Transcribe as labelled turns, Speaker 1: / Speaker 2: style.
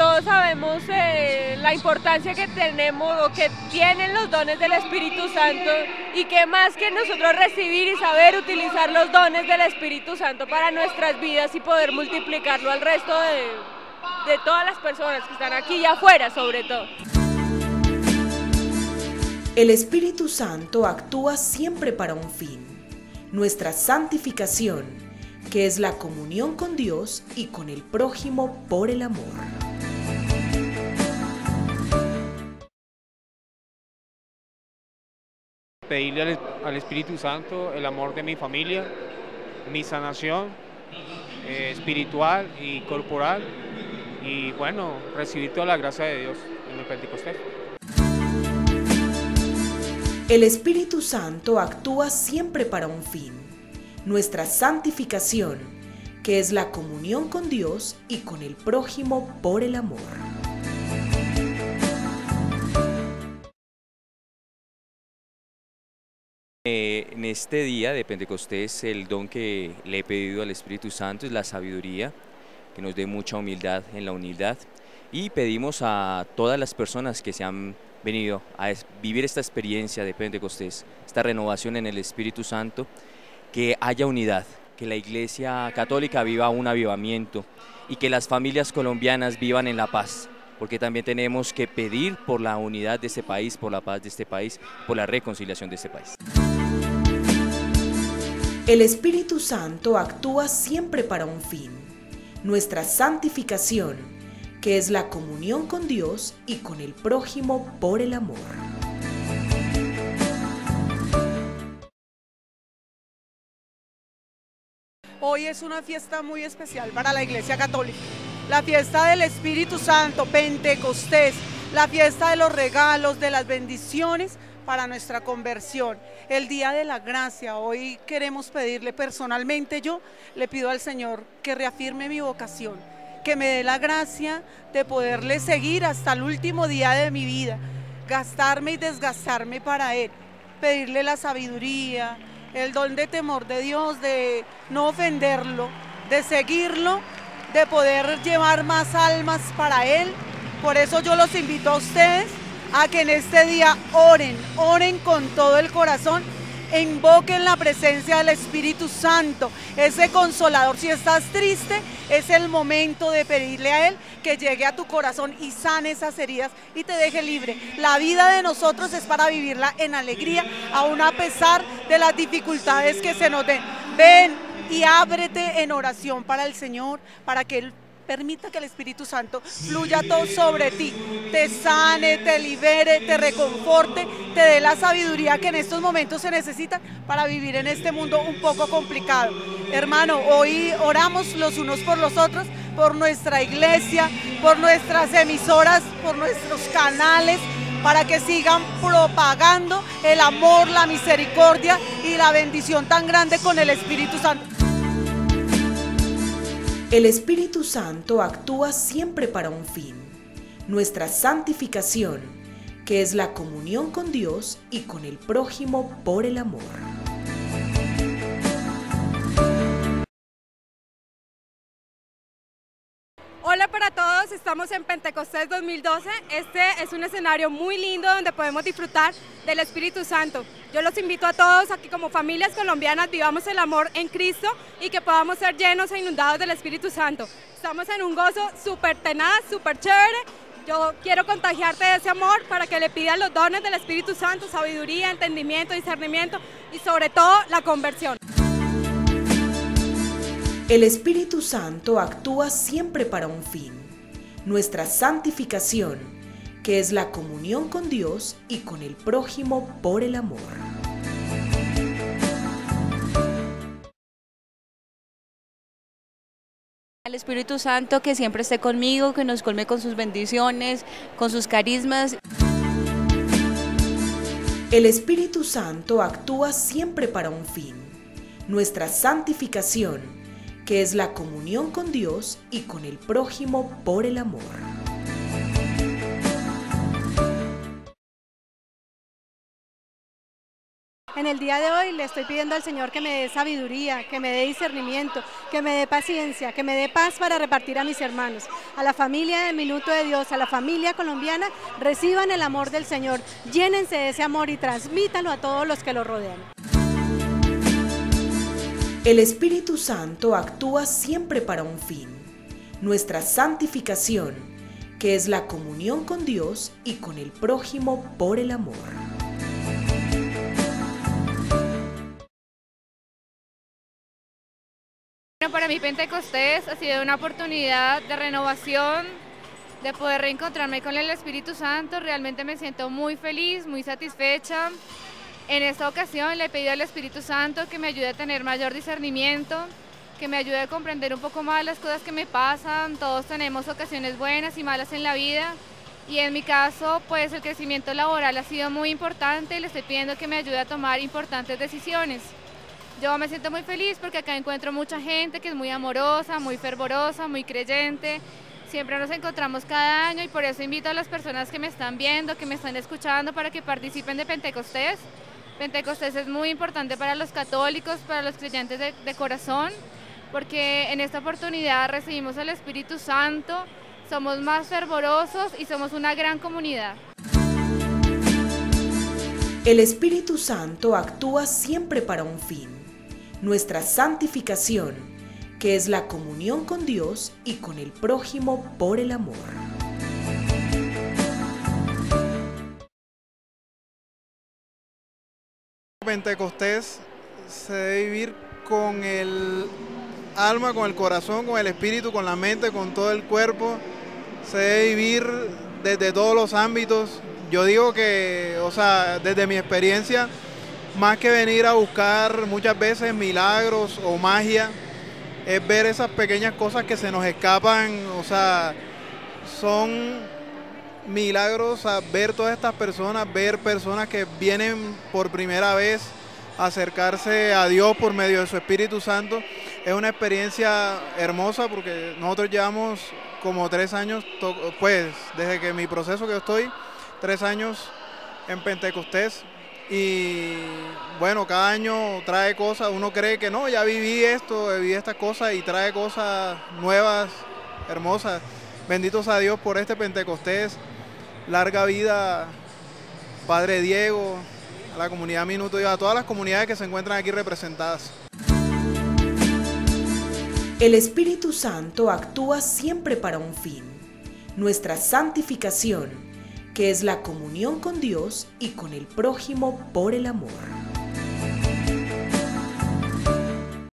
Speaker 1: todos sabemos eh, la importancia que tenemos o que tienen los dones del Espíritu Santo y que más que nosotros recibir y saber utilizar los dones del Espíritu Santo para nuestras vidas y poder multiplicarlo al resto de, de todas las personas que están aquí y afuera sobre todo.
Speaker 2: El Espíritu Santo actúa siempre para un fin, nuestra santificación, que es la comunión con Dios y con el prójimo por el amor.
Speaker 3: Pedirle al, Espíritu Santo el amor de mi familia, mi sanación eh, espiritual y corporal y bueno, recibir toda la gracia de Dios en el Pentecostés.
Speaker 2: El Espíritu Santo actúa siempre para un fin, nuestra santificación, que es la comunión con Dios y con el prójimo por el amor.
Speaker 4: Este día de Pentecostés el don que le he pedido al Espíritu Santo es la sabiduría, que nos dé mucha humildad en la unidad y pedimos a todas las personas que se han venido a vivir esta experiencia de Pentecostés, esta renovación en el Espíritu Santo, que haya unidad, que la Iglesia Católica viva un avivamiento y que las familias colombianas vivan en la paz, porque también tenemos que pedir por la unidad de este país, por la paz de este país, por la reconciliación de este país.
Speaker 2: El Espíritu Santo actúa siempre para un fin, nuestra santificación que es la comunión con Dios y con el prójimo por el amor.
Speaker 5: Hoy es una fiesta muy especial para la Iglesia Católica. La fiesta del Espíritu Santo, Pentecostés, la fiesta de los regalos, de las bendiciones para nuestra conversión. El día de la gracia, hoy queremos pedirle personalmente, yo le pido al Señor que reafirme mi vocación que me dé la gracia de poderle seguir hasta el último día de mi vida, gastarme y desgastarme para Él, pedirle la sabiduría, el don de temor de Dios, de no ofenderlo, de seguirlo, de poder llevar más almas para Él. Por eso yo los invito a ustedes a que en este día oren, oren con todo el corazón invoquen la presencia del Espíritu Santo, ese consolador. Si estás triste, es el momento de pedirle a Él que llegue a tu corazón y sane esas heridas y te deje libre. La vida de nosotros es para vivirla en alegría, aún a pesar de las dificultades que se nos den. Ven y ábrete en oración para el Señor, para que Él Permita que el Espíritu Santo fluya todo sobre ti, te sane, te libere, te reconforte, te dé la sabiduría que en estos momentos se necesita para vivir en este mundo un poco complicado. Hermano, hoy oramos los unos por los otros, por nuestra iglesia, por nuestras emisoras, por nuestros canales, para que sigan propagando el amor, la misericordia y la bendición tan grande con el Espíritu Santo.
Speaker 2: El Espíritu Santo actúa siempre para un fin, nuestra santificación, que es la comunión con Dios y con el prójimo por el amor.
Speaker 1: Hola para todos, estamos en Pentecostés 2012. Este es un escenario muy lindo donde podemos disfrutar del Espíritu Santo. Yo los invito a todos aquí como familias colombianas vivamos el amor en Cristo y que podamos ser llenos e inundados del Espíritu Santo. Estamos en un gozo súper tenaz, súper chévere. Yo quiero contagiarte de ese amor para que le pidas los dones del Espíritu Santo, sabiduría, entendimiento, discernimiento y sobre todo la conversión.
Speaker 2: El Espíritu Santo actúa siempre para un fin, nuestra santificación, que es la comunión con Dios y con el prójimo por el amor.
Speaker 6: El Espíritu Santo que siempre esté conmigo, que nos colme con sus bendiciones, con sus carismas.
Speaker 2: El Espíritu Santo actúa siempre para un fin, nuestra santificación, que es la comunión con Dios y con el prójimo por el amor.
Speaker 7: En el día de hoy le estoy pidiendo al Señor que me dé sabiduría, que me dé discernimiento, que me dé paciencia, que me dé paz para repartir a mis hermanos. A la familia de Minuto de Dios, a la familia colombiana, reciban el amor del Señor, llénense de ese amor y transmítanlo a todos los que lo rodean.
Speaker 2: El Espíritu Santo actúa siempre para un fin, nuestra santificación, que es la comunión con Dios y con el prójimo por el amor.
Speaker 8: Bueno, para mí Pentecostés ha sido una oportunidad de renovación, de poder reencontrarme con el Espíritu Santo. Realmente me siento muy feliz, muy satisfecha. En esta ocasión le he pedido al Espíritu Santo que me ayude a tener mayor discernimiento, que me ayude a comprender un poco más las cosas que me pasan. Todos tenemos ocasiones buenas y malas en la vida. Y en mi caso, pues el crecimiento laboral ha sido muy importante le estoy pidiendo que me ayude a tomar importantes decisiones. Yo me siento muy feliz porque acá encuentro mucha gente que es muy amorosa, muy fervorosa, muy creyente. Siempre nos encontramos cada año y por eso invito a las personas que me están viendo, que me están escuchando para que participen de Pentecostés. Pentecostés es muy importante para los católicos, para los creyentes de, corazón, porque en esta oportunidad recibimos el Espíritu Santo, somos más fervorosos y somos una gran comunidad.
Speaker 2: El Espíritu Santo actúa siempre para un fin, nuestra santificación, que es la comunión con Dios y con el prójimo por el amor.
Speaker 9: Pentecostés se debe vivir con el alma, con el corazón, con el espíritu, con la mente, con todo el cuerpo. Se debe vivir desde todos los ámbitos. Yo digo que, o sea, desde mi experiencia, más que venir a buscar muchas veces milagros o magia, es ver esas pequeñas cosas que se nos escapan, o sea, son milagros a ver todas estas personas, ver personas que vienen por primera vez a acercarse a Dios por medio de su Espíritu Santo. Es una experiencia hermosa porque nosotros llevamos como tres años, pues desde que mi proceso que estoy, tres años en Pentecostés y bueno, cada año trae cosas, uno cree que no, ya viví esto, viví estas cosas y trae cosas nuevas, hermosas. Benditos a Dios por este Pentecostés. Larga vida, Padre Diego, a la comunidad Minuto y a todas las comunidades que se encuentran aquí representadas.
Speaker 2: El Espíritu Santo actúa siempre para un fin, nuestra santificación, que es la comunión con Dios y con el prójimo por el amor.